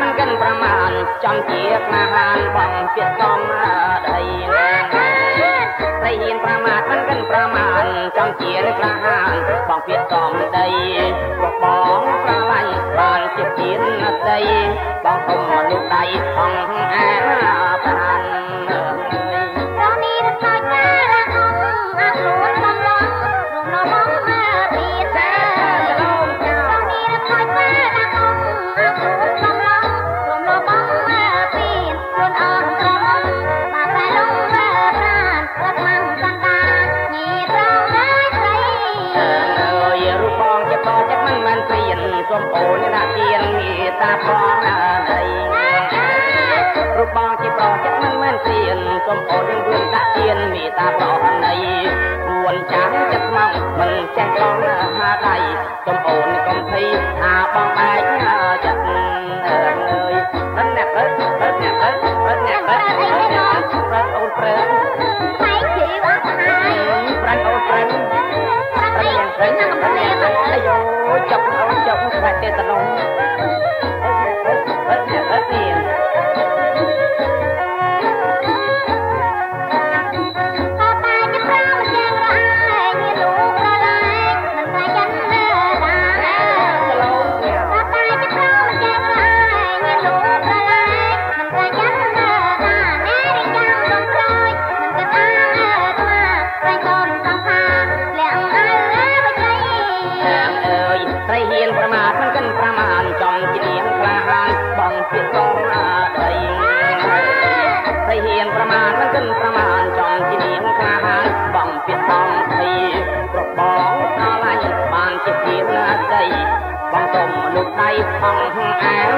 មិនកិនប្រមាណចង់ជាស្នេហាបងទៀតកំដៃណាស្រីហ៊ានប្រមាថមិនកិនប្រមាណចង់ជាស្នេហាបងទៀតកំដៃបងបងប្រឡាញ់បានជាជាតិណតីបងកុំមនុស្សដៃអង្គ ណាទៀនមេតាផងណាណៃរូបបងជាប្រុសចិត្តមិនមែនទៀនកុំអូនយើងវិញដាក់ទៀនមេតាប្រុសណៃគួនចាំចិត្តមកមិនចេះខំហាដៃកុំអូនកុំភ័យ ចុកចុកស្វាច់ទេតឡង from whom I